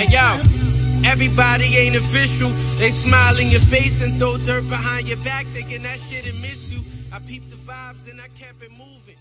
Hey yo, everybody ain't official. They smile in your face and throw dirt behind your back, thinking that shit and miss you. I peep the vibes and I kept it moving.